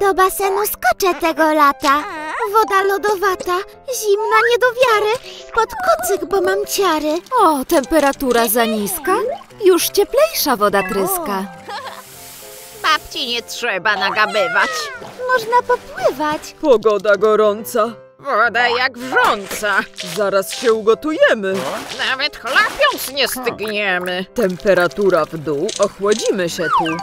Do basenu skoczę tego lata. Woda lodowata, zimna nie do wiary. Pod kocyk, bo mam ciary. O, temperatura za niska? Już cieplejsza woda tryska. Babci nie trzeba nagabywać. Można popływać. Pogoda gorąca. Woda jak wrząca. Zaraz się ugotujemy. Nawet chlapiąc nie stygniemy. Temperatura w dół, ochłodzimy się tu.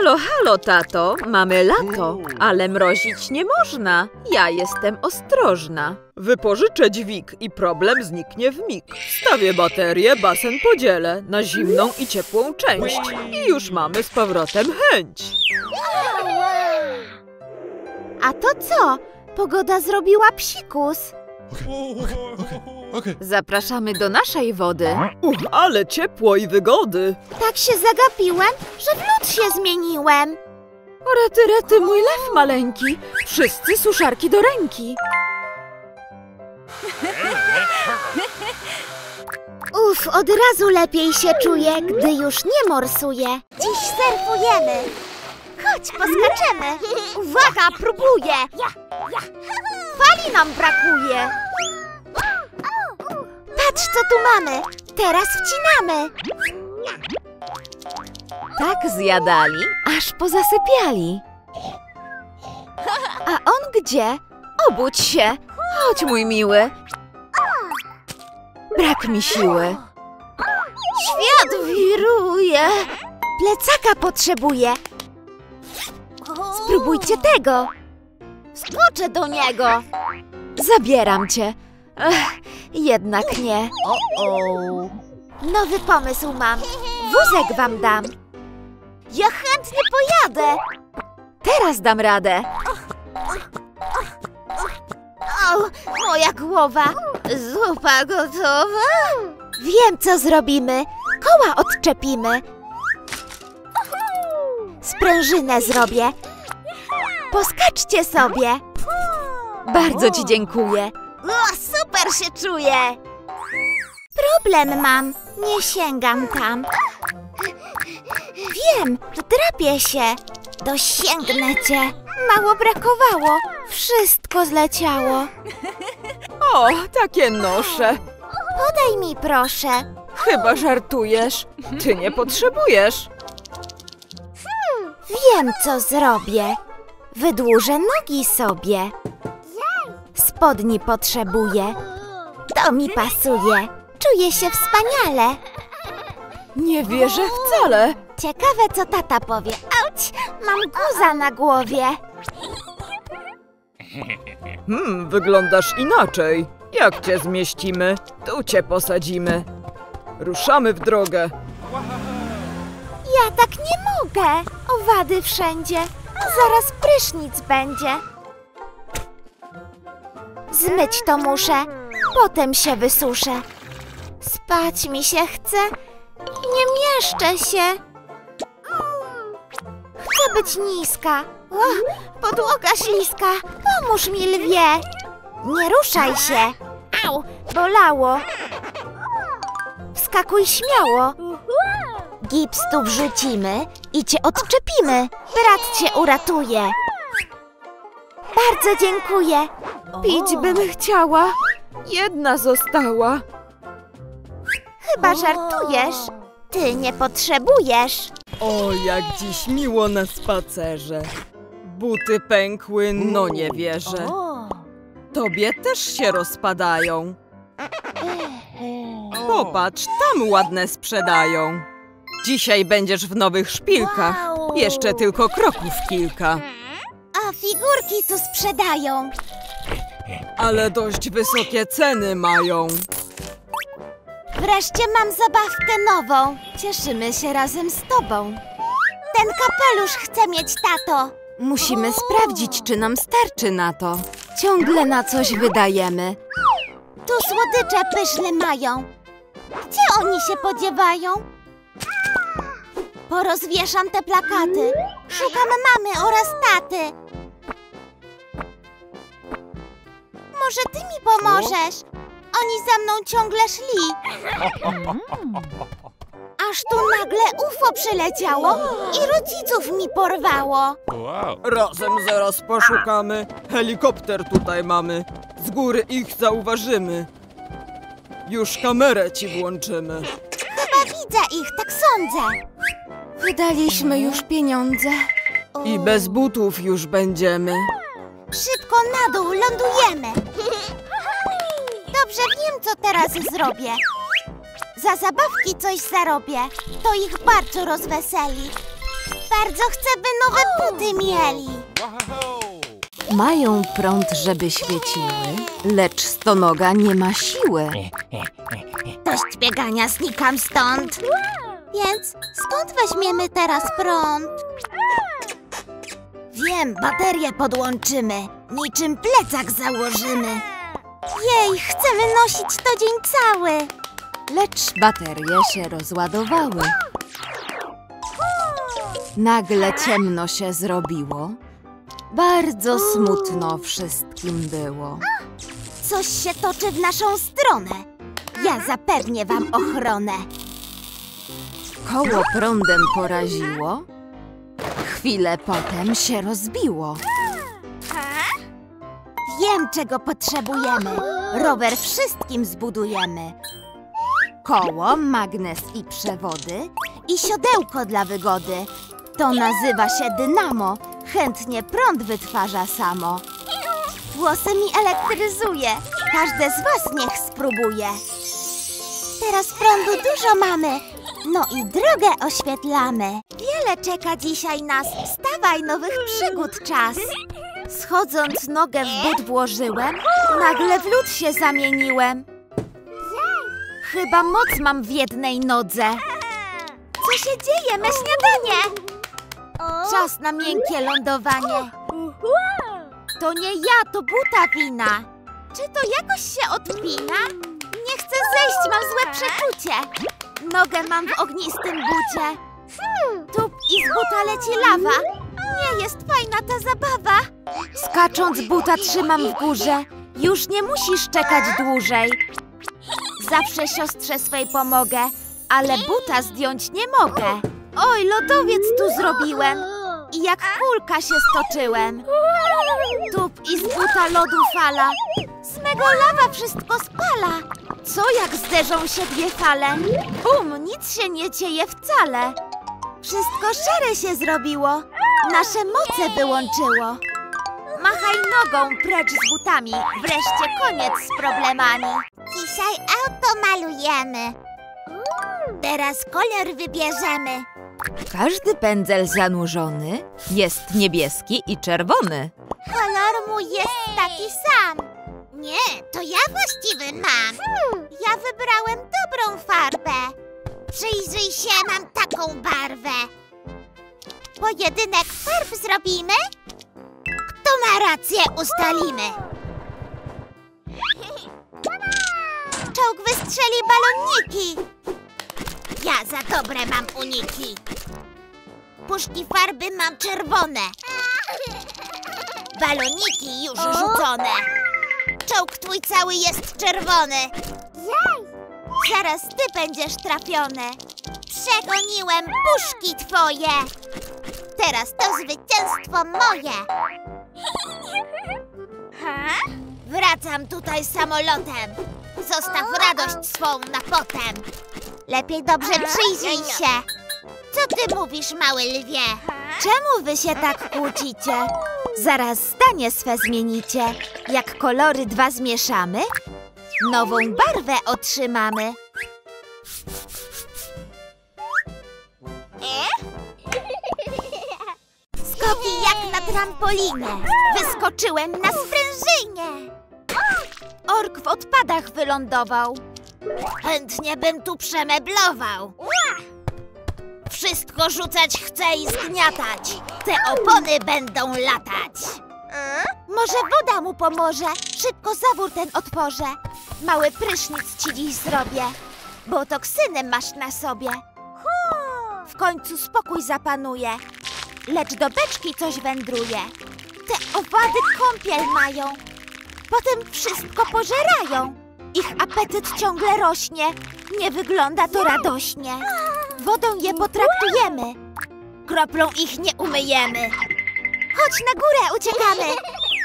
Halo, halo, tato, mamy lato, ale mrozić nie można. Ja jestem ostrożna. Wypożyczę dźwig i problem zniknie w mig. Wstawię baterię, basen podzielę na zimną i ciepłą część. I już mamy z powrotem chęć. A to co? Pogoda zrobiła psikus. Zapraszamy do naszej wody. Uch, ale ciepło i wygody. Tak się zagapiłem, że w lód się zmieniłem. Rety, rety, mój lew maleńki. Wszyscy suszarki do ręki. Uf, od razu lepiej się czuję, gdy już nie morsuję. Dziś surfujemy. Chodź, poskaczemy. Uwaga, próbuję. Fali nam brakuje. Patrz, co tu mamy. Teraz wcinamy. Tak zjadali, aż pozasypiali. A on gdzie? Obudź się. Chodź, mój miły. Brak mi siły. Świat wiruje. Plecaka potrzebuję. Spróbujcie tego. Skoczę do niego. Zabieram cię. Ech, jednak nie. Nowy pomysł mam. Wózek wam dam. Ja chętnie pojadę. Teraz dam radę. O, moja głowa. Zupa gotowa? Wiem, co zrobimy. Koła odczepimy. Sprężynę zrobię. Poskaczcie sobie. Bardzo ci dziękuję. O, super się czuję. Problem mam. Nie sięgam tam. Wiem, wdrapię się. Dosięgnę cię. Mało brakowało. Wszystko zleciało. O, takie nosze. Podaj mi proszę. Chyba żartujesz. Ty nie potrzebujesz. Wiem, co zrobię. Wydłużę nogi sobie. Spodni potrzebuję. To mi pasuje. Czuję się wspaniale. Nie wierzę wcale. Ciekawe, co tata powie. Auć, mam guza na głowie. Hmm, wyglądasz inaczej. Jak cię zmieścimy? Tu cię posadzimy. Ruszamy w drogę. Ja tak nie mogę. Owady wszędzie. Zaraz prysznic będzie. Zmyć to muszę. Potem się wysuszę. Spać mi się chce. Nie mieszczę się. Chcę być niska. O, podłoga śliska. Pomóż mi, lwie. Nie ruszaj się. Au, bolało. Wskakuj śmiało. Gips tu wrzucimy i cię odczepimy. Brat cię uratuje. Bardzo dziękuję. Pić bym chciała. Jedna została. Chyba żartujesz. Ty nie potrzebujesz. O, jak dziś miło na spacerze. Buty pękły, no nie wierzę. Tobie też się rozpadają. Popatrz, tam ładne sprzedają. Dzisiaj będziesz w nowych szpilkach. Wow. Jeszcze tylko kroków kilka. A figurki tu sprzedają. Ale dość wysokie ceny mają. Wreszcie mam zabawkę nową. Cieszymy się razem z tobą. Ten kapelusz chcę mieć, tato. Musimy sprawdzić, czy nam starczy na to. Ciągle na coś wydajemy. Tu słodycze pyszne mają. Gdzie oni się podziewają? Porozwieszam te plakaty. Szukam mamy oraz taty. Może ty mi pomożesz? Oni za mną ciągle szli. Aż tu nagle UFO przyleciało i rodziców mi porwało. Razem zaraz poszukamy. Helikopter tutaj mamy. Z góry ich zauważymy. Już kamerę ci włączymy. Chyba widzę ich, tak sądzę. Wydaliśmy już pieniądze. I bez butów już będziemy. Szybko na dół, lądujemy. Dobrze, wiem, co teraz zrobię. Za zabawki coś zarobię. To ich bardzo rozweseli. Bardzo chcę, by nowe buty mieli. Mają prąd, żeby świeciły, lecz stonoga nie ma siły. Dość biegania, znikam stąd. Więc skąd weźmiemy teraz prąd? Wiem, baterię podłączymy. Niczym plecak założymy. Jej, chcemy nosić to dzień cały. Lecz baterie się rozładowały. Nagle ciemno się zrobiło. Bardzo smutno wszystkim było. Coś się toczy w naszą stronę. Ja zapewnię wam ochronę. Koło prądem poraziło. Chwilę potem się rozbiło. Wiem, czego potrzebujemy. Rower wszystkim zbudujemy. Koło, magnes i przewody. I siodełko dla wygody. To nazywa się dynamo. Chętnie prąd wytwarza samo. Włosy mi elektryzuje. Każde z was niech spróbuje. Teraz prądu dużo mamy. No i drogę oświetlamy. Wiele czeka dzisiaj nas. Wstawaj, nowych przygód czas. Schodząc nogę w but włożyłem, nagle w lód się zamieniłem. Chyba moc mam w jednej nodze. Co się dzieje? Me śniadanie! Czas na miękkie lądowanie. To nie ja, to buta wina. Czy to jakoś się odpina? Nie chcę zejść, mam złe przeczucie. Nogę mam w ognistym bucie. Tup i z buta leci lawa. Nie jest fajna ta zabawa. Skacząc buta trzymam w górze. Już nie musisz czekać dłużej. Zawsze siostrze swej pomogę, ale buta zdjąć nie mogę. Oj, lodowiec tu zrobiłem i jak kulka się stoczyłem. Tup i z buta lodu fala. Z mego lawa wszystko spala. Co jak zderzą się dwie fale? Bum, nic się nie dzieje wcale. Wszystko szare się zrobiło. Nasze moce wyłączyło. Machaj nogą precz z butami. Wreszcie koniec z problemami. Dzisiaj auto malujemy. Teraz kolor wybierzemy. Każdy pędzel zanurzony jest niebieski i czerwony. Kolor mój jest taki sam. Nie, to ja właściwy mam. Ja wybrałem dobrą farbę. Przyjrzyj się, mam taką barwę. Pojedynek farb zrobimy? Kto ma rację, ustalimy. Czołg wystrzeli baloniki. Ja za dobre mam uniki. Puszki farby mam czerwone. Baloniki już rzucone. Czołg twój cały jest czerwony. Zaraz ty będziesz trafiony. Przegoniłem puszki twoje. Teraz to zwycięstwo moje. Wracam tutaj samolotem. Zostaw radość swą na potem. Lepiej dobrze przyjrzyj się. Co ty mówisz, mały lwie? Czemu wy się tak kłócicie? Zaraz zdanie swe zmienicie. Jak kolory dwa zmieszamy, nową barwę otrzymamy. Skoki jak na trampolinie. Wyskoczyłem na sprężynie. Ork w odpadach wylądował. Chętnie bym tu przemeblował. Wszystko rzucać chcę i zgniatać. Te opony będą latać. Może woda mu pomoże. Szybko zawór ten otworzę. Mały prysznic ci dziś zrobię, bo toksynę masz na sobie. W końcu spokój zapanuje, lecz do beczki coś wędruje. Te owady kąpiel mają, potem wszystko pożerają. Ich apetyt ciągle rośnie, nie wygląda to radośnie. Wodą je potraktujemy. Kroplą ich nie umyjemy. Chodź na górę, uciekamy.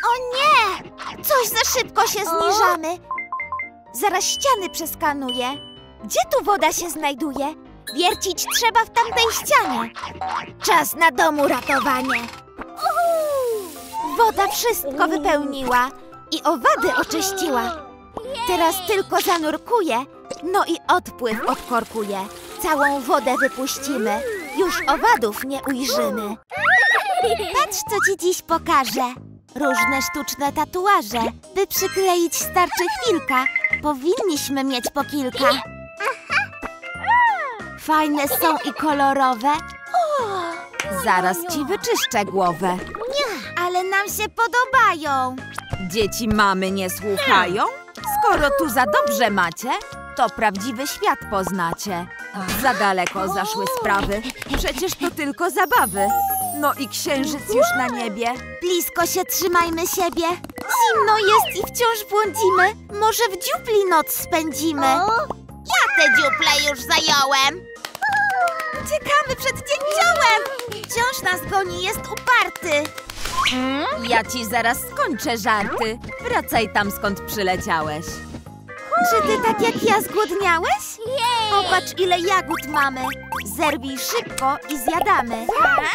O nie! Coś za szybko się zniżamy. Zaraz ściany przeskanuję. Gdzie tu woda się znajduje? Wiercić trzeba w tamtej ścianie. Czas na domu ratowanie. Woda wszystko wypełniła i owady oczyściła. Teraz tylko zanurkuję, no i odpływ odkorkuję. Całą wodę wypuścimy, już owadów nie ujrzymy. Patrz, co ci dziś pokażę. Różne sztuczne tatuaże. By przykleić starczy chwilka. Powinniśmy mieć po kilka. Fajne są i kolorowe, Zaraz ci wyczyszczę głowę. ale nam się podobają. Dzieci mamy nie słuchają? Skoro tu za dobrze macie, to prawdziwy świat poznacie. Za daleko zaszły sprawy. Przecież to tylko zabawy. No i księżyc już na niebie. Blisko się trzymajmy siebie. Zimno jest i wciąż błądzimy. Może w dziupli noc spędzimy. Ja te dziuple już zająłem. Uciekamy przed dzięciołem. Wciąż nas goni, jest uparty. Ja ci zaraz skończę żarty. Wracaj tam, skąd przyleciałeś. Czy ty tak jak ja zgłodniałeś? Popatrz, ile jagód mamy. Zerwij szybko i zjadamy.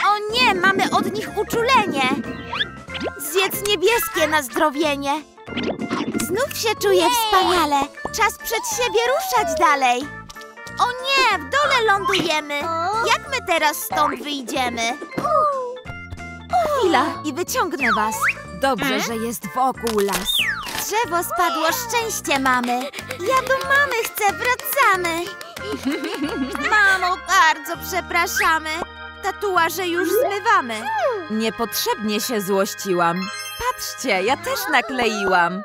O nie, mamy od nich uczulenie. Zjedz niebieskie na zdrowienie. Znów się czuję wspaniale. Czas przed siebie ruszać dalej. O nie, w dole lądujemy. Jak my teraz stąd wyjdziemy? Chwila i wyciągnę was. Dobrze, że jest wokół las. Drzewo spadło, szczęście mamy. Ja do mamy chcę, wracamy. Mamo, bardzo przepraszamy. Tatuaże już zmywamy. Niepotrzebnie się złościłam. Patrzcie, ja też nakleiłam.